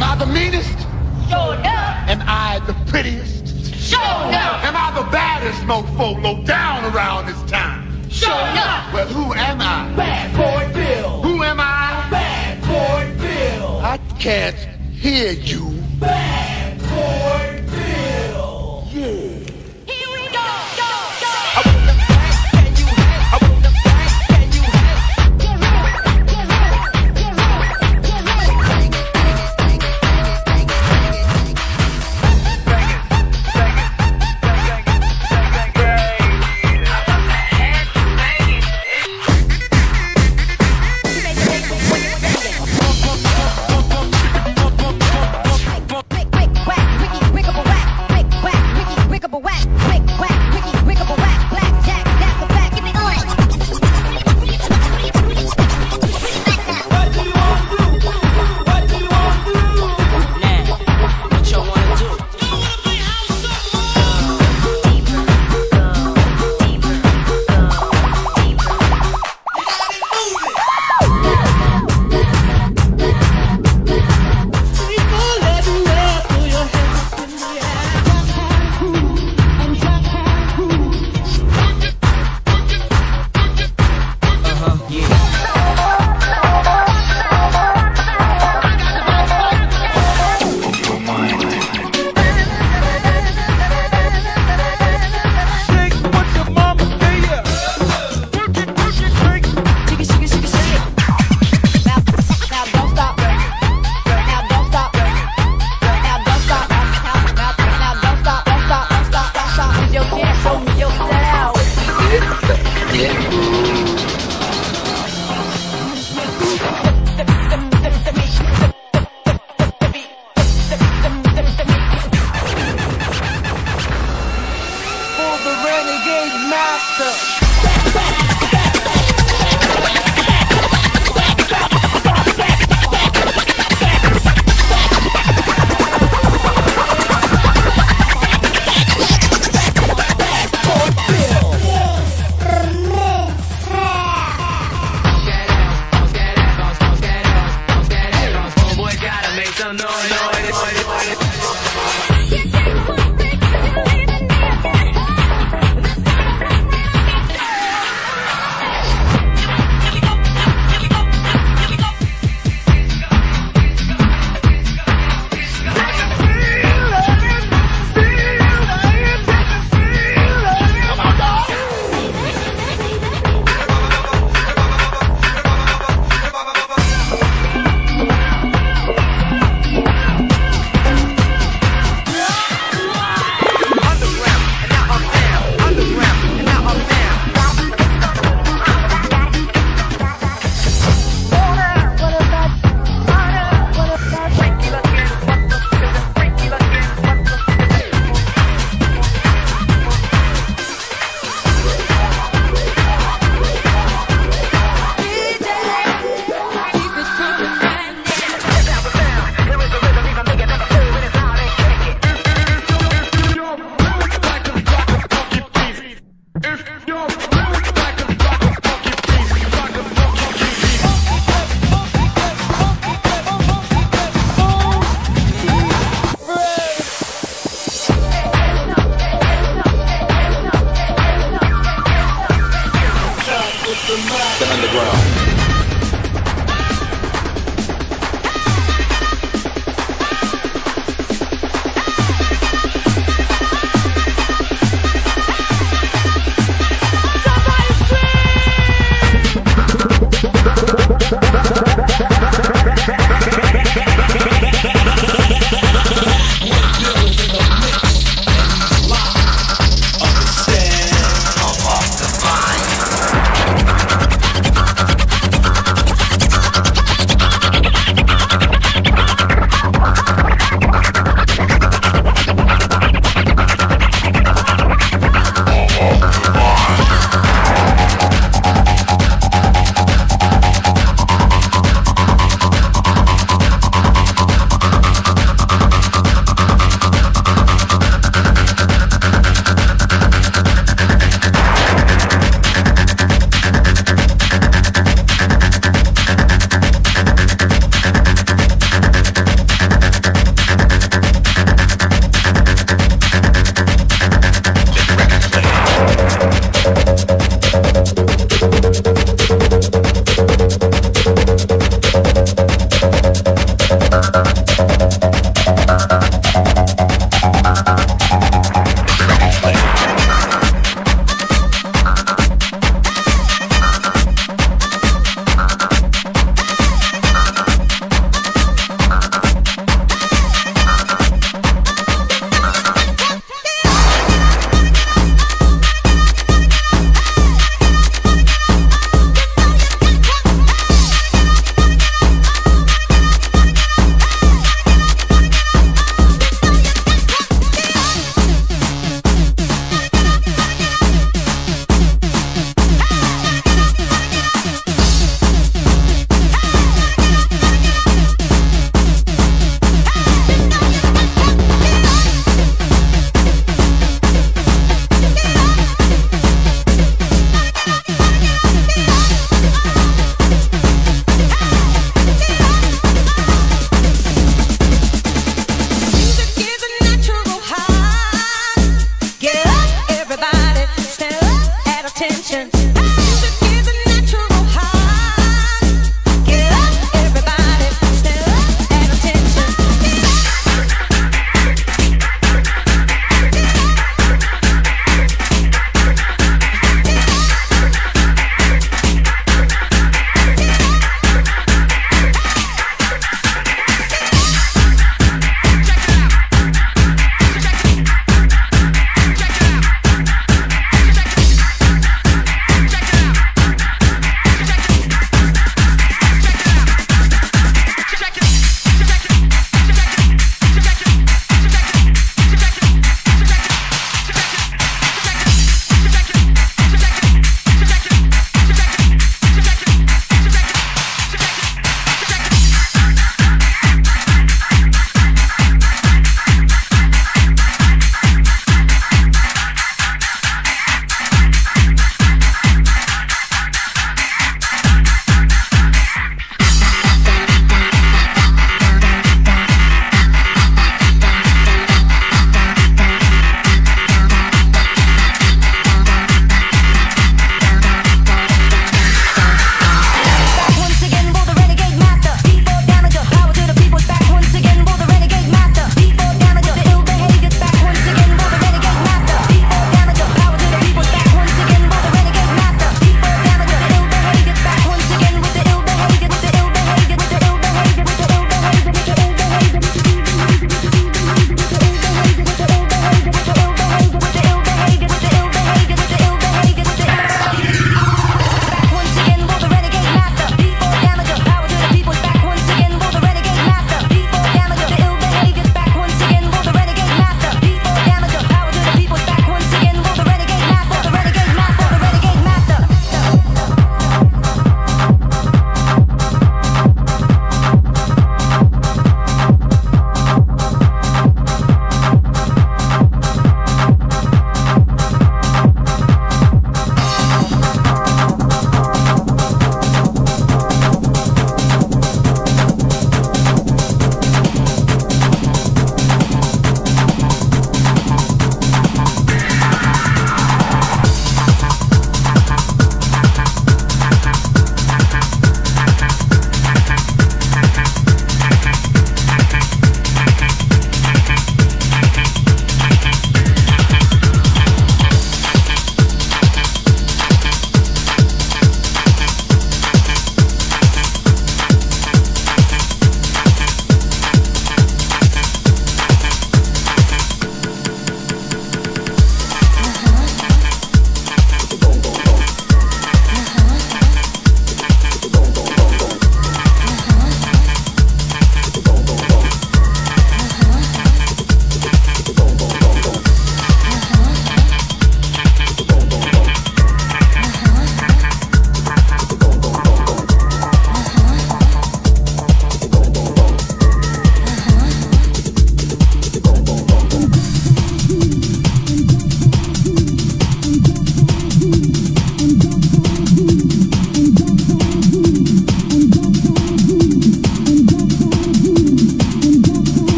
Am I the meanest? Sure enough. Am I the prettiest? Sure enough. Am I the baddest mofo low down around this town? Sure enough. Well, who am I? Bad boy Bill. Who am I? Bad boy Bill. I can't hear you. Bad boy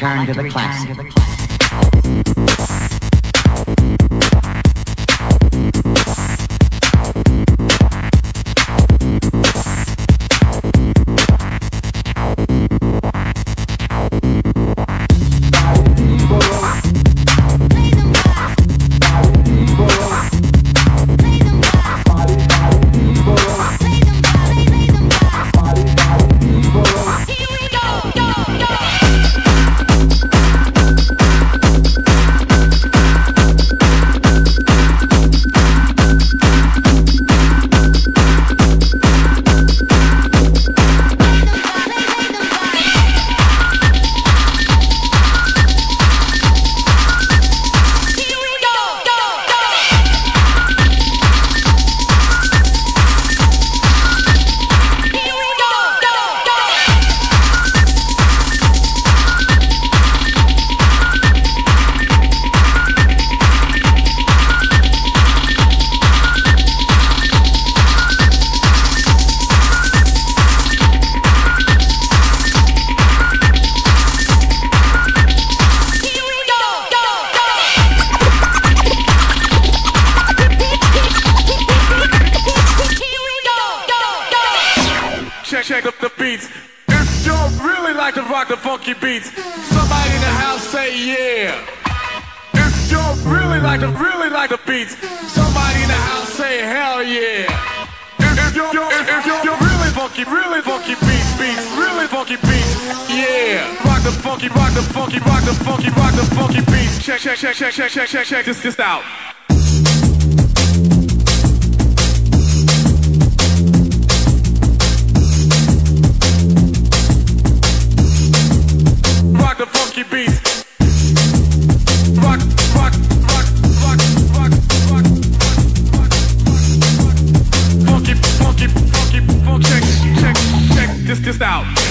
return to the classic. Like to rock the funky beats, somebody in the house say yeah. If you really like to, really like the beats, somebody in the house say hell yeah. If, you, if, you really funky, really funky beats, beats, really funky beats, yeah. Rock the funky, rock the funky, rock the funky, rock the funky beats. Check, check, check, check, check, check, check, check this, this out. The funky beats. Rock, rock, rock, rock, rock, rock, rock, rock. rock, Funky, funky, funky, funky. Check, check, check this, this out.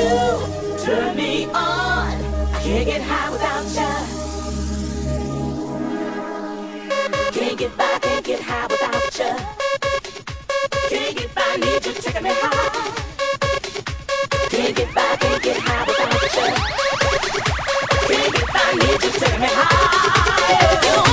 You turn me on. I can't get high without ya. Can't get by, can't get high without ya. Can't get by, need you taking me high. Can't get by, can't get high without ya. Can't get by, need you taking me high.